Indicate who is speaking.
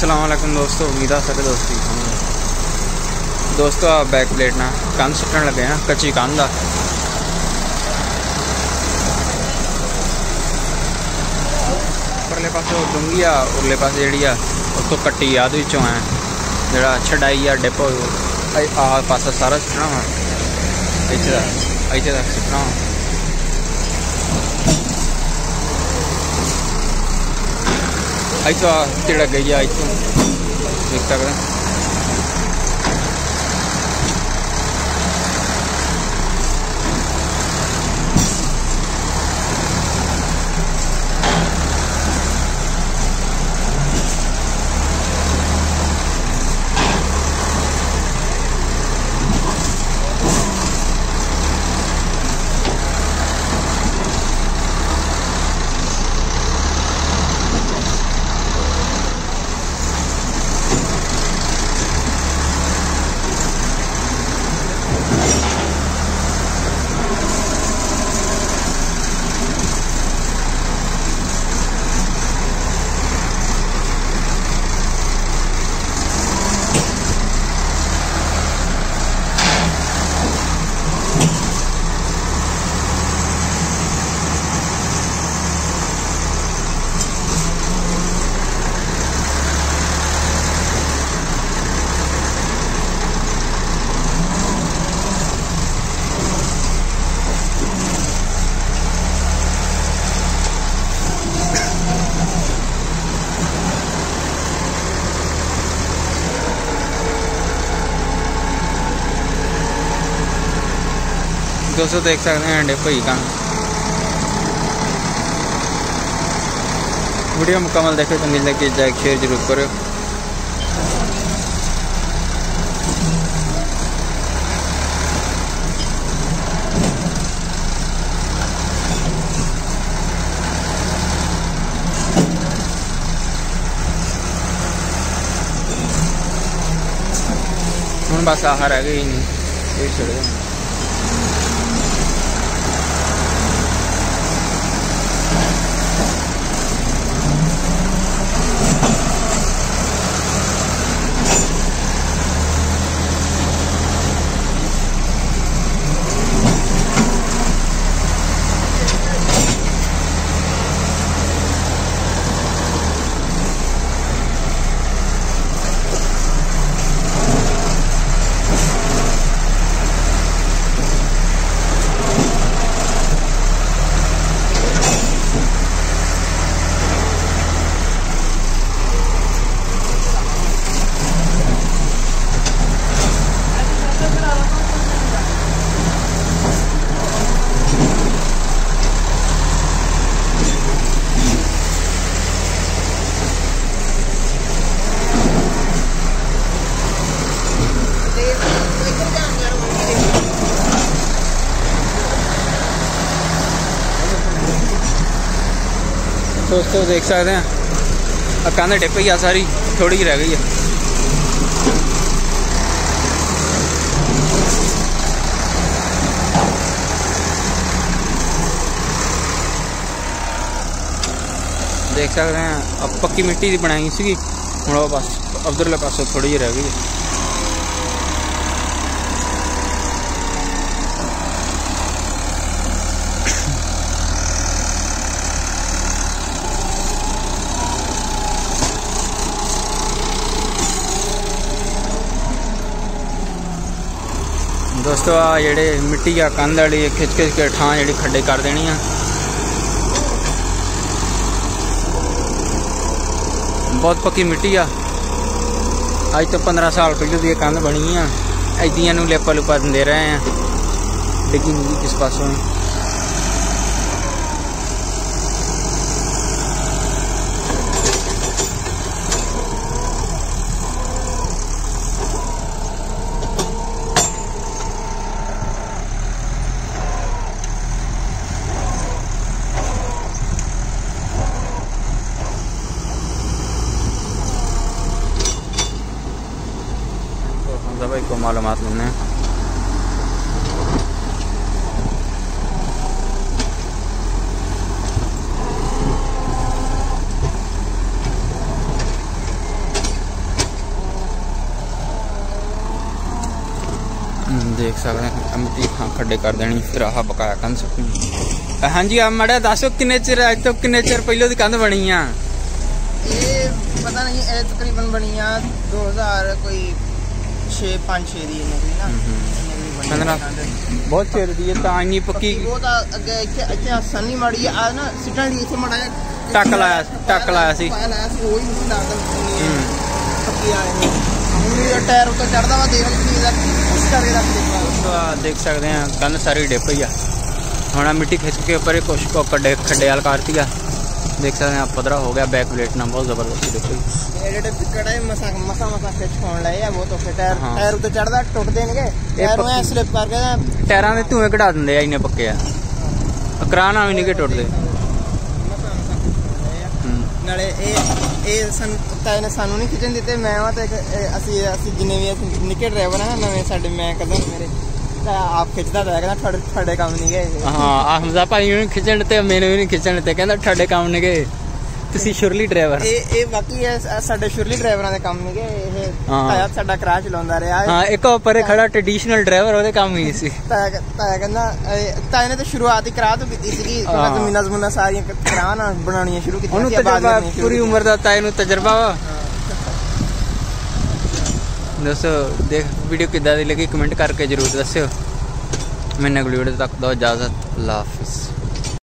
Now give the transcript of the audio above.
Speaker 1: वालेकुम दोस्तों, उम्मीद है सारे दोस्ती दोस्तों, आप बैक प्लेट ना कंध सुट्टन लगे हैं, कच्ची कंध आ परले पासे डूँगी आ, उरले पासे जी उतो कट्टी विचों है जरा छड़ाई आ, डिप आ पासा सारा सुटना वा। इतने इतने तक सुट्टना वा। ऐसा तिड़क गई है ऐसा देखता करें दोस्तों देख सकते हैं अंडे भई का वीडियो मुकम्मल देखे तो मिलने की जाए, शेयर ज़रूर करो। बस आह रह गई नहीं, कोई चढ़ दोस्तों देख सकते हैं। कंध डिप गई सारी थोड़ी रह गई है। देख सकते हैं, अब पक्की मिट्टी की बनाई सी हूँ बस उधरले पास थोड़ी जी रह गई है। ਦੋਸਤੋ ਆ ਜਿਹੜੇ ਮਿੱਟੀ ਆ ਕੰਧ ਵਾਲੀ ਖਿੱਚ ਖਿੱਚ ਕੇ ਠਾਂ ਜਿਹੜੀ ਖੱਡੇ ਕਰ ਦੇਣੀ ਆ। ਬਹੁਤ ਪੱਕੀ ਮਿੱਟੀ ਆ। ਅੱਜ ਤੋਂ 15 ਸਾਲ ਪਹਿਲਾਂ ਦੀ ਇਹ ਕੰਧ ਬਣੀ ਆ। ਐਦੀਆਂ ਨੂੰ ਲੇਪਾ ਲੁਪਾ ਦਿੰਦੇ ਰਹੇ ਆ। ਡਿੱਗੀ ਨਹੀਂ ਕਿਸ ਪਾਸੋਂ। सबैको मालुमात हुने देख सकते हैं हाँ खड्डे कर देनी, फिर आह बकाया कन सकते हाँ जी, आप मड़े, दसो किन्ने चिर अज तो किन्ने चिर पहले की कंध
Speaker 2: बनी है? पता नहीं तकरीबन बनी है, दो हज़ार कोई 6 5 6 ਦੀ ਇਹਨੇ ਨਾ। ਇਹਨੇ ਬਣੀ।
Speaker 1: ਬਹੁਤ ਚਿਰ ਦੀ ਹੈ ਤਾਂ ਇੰਨੀ ਪੱਕੀ
Speaker 2: ਉਹ ਤਾਂ ਅੱਗੇ ਇੱਥੇ ਇੱਥੇ ਆਸਾਨ ਨਹੀਂ ਮਾੜੀ ਆ ਨਾ ਸਿੱਟਣ ਲਈ ਇੱਥੇ ਮੜਾ
Speaker 1: ਟੱਕ ਲਾਇਆ ਟੱਕ ਲਾਇਆ ਸੀ।
Speaker 2: ਪਾਇਆ ਲਾਇਆ ਸੀ ਉਹ ਹੀ ਨਹੀਂ ਲੱਗਦਾ
Speaker 1: ਹੂੰ।
Speaker 2: ਪੱਕੀ ਆਏ ਨੇ ਹੁਣ ਵੀ ਇਹ ਟਾਇਰ ਉੱਤੇ ਚੜਦਾ ਵਾ ਦੇਖ ਉਸ ਕਰਕੇ ਰੱਖ ਦੇ
Speaker 1: ਸਕਦੇ ਆ ਕੰਨ ਸਾਰੀ ਡਿੱਪ ਆ। ਹੁਣ ਮਿੱਟੀ ਖਿੱਚ ਕੇ ਉੱਪਰ ਕੁਛ ਕੁ ਖੱਡੇ ਵਾਲ ਕਰਤੀ ਆ।
Speaker 2: देख सकते हैं आप पंद्रह हो गया बैक ब्लेटना बहुत जबरदस्त बिल्कुल ਟਾਇਰਾਂ
Speaker 1: ਦੇ ਧੂਏ ਕਢਾ ਦਿੰਦੇ ਆ ਇਹਨੇ ਪੱਕੇ ਆ। ਕਰਾਣਾ ਵੀ ਨਹੀਂ ਕਿ ਟੁੱਟਦੇ
Speaker 2: ਨਾਲੇ ਇਹ ਇਹ ਸਾਨੂੰ ਤਾਂ ਸਾਨੂੰ ਨਹੀਂ ਖਿੱਚਣ ਦਿੱਤੇ ਮੈਂ ਵਾ ਤੇ ਅਸੀਂ ਅਸੀਂ ਜਿੰਨੇ ਵੀ ਨਿੱਕੇ ਡਰਾਈਵਰ ਆ ਨਵੇਂ ਸਾਡੇ ਮੈਂ ਕਦਮ ਮੇਰੇ। ਆਪ ਖਿੱਚਦਾ ਤਾਂ ਕਹਿੰਦਾ ਤੁਹਾਡੇ ਤੁਹਾਡੇ ਕੰਮ ਨਹੀਂ ਗਏ।
Speaker 1: ਹਾਂ ਆਹਮਜ਼ਾ ਭਾਈ ਨੂੰ ਖਿੱਚਣ ਤੇ ਮੈਨੂੰ ਵੀ ਨਹੀਂ ਖਿੱਚਣ ਤੇ ਕਹਿੰਦਾ ਤੁਹਾਡੇ ਕੰਮ ਨੇਗੇ ਤੁਸੀਂ ਸ਼ੁਰਲੀ ਡਰਾਈਵਰ
Speaker 2: ਇਹ ਇਹ ਬਾਕੀ ਸਾਡੇ ਸ਼ੁਰਲੀ ਡਰਾਈਵਰਾਂ ਦੇ ਕੰਮ ਨਹੀਂ ਗਏ ਇਹ
Speaker 1: ਹਾਂ।
Speaker 2: ਤਾਇਆ ਸਾਡਾ ਕਰਾ ਚਲਾਉਂਦਾ ਰਿਹਾ
Speaker 1: ਹਾਂ ਇੱਕ ਉੱਪਰੇ ਖੜਾ ਟ੍ਰੈਡੀਸ਼ਨਲ ਡਰਾਈਵਰ ਉਹਦੇ ਕੰਮ ਹੀ ਸੀ
Speaker 2: ਤਾਇਆ ਕਹਿੰਦਾ ਇਹ- ਤਾਇਆ ਨੇ ਤਾਂ ਸ਼ੁਰੂਆਤ ਹੀ ਕਰਾ ਤੋਂ ਕੀਤੀ ਸੀਗੀ। ਕਹਿੰਦਾ ਜ਼ਮੀਨਾਂ ਜ਼ਮੂਨਾਂ ਸਾਰੀਆਂ ਕਰਾ ਨਾ ਬਣਾਉਣੀਆਂ ਸ਼ੁਰੂ ਕੀਤੀਆਂ ਸੀ, ਸ਼ੁਰੂ
Speaker 1: ਪੂਰੀ ਉਮਰ ਦਾ ਤਾਏ ਨੂੰ ਤਜਰਬਾ ਵਾ ਦੱਸੋ, ਦੇਖ ਵੀਡੀਓ ਕਿੱਦਾਂ ਦੀ ਲੱਗੀ? ਕਮੈਂਟ ਕਰਕੇ ਜਰੂਰ ਦੱਸਿਓ। ਮੈਨੂੰ ਅਗਲੀ ਵੀਡੀਓ ਤੱਕ ਦਾ ਇਜਾਜ਼ਤ। ਅੱਲਾ ਹਾਫਿਜ਼।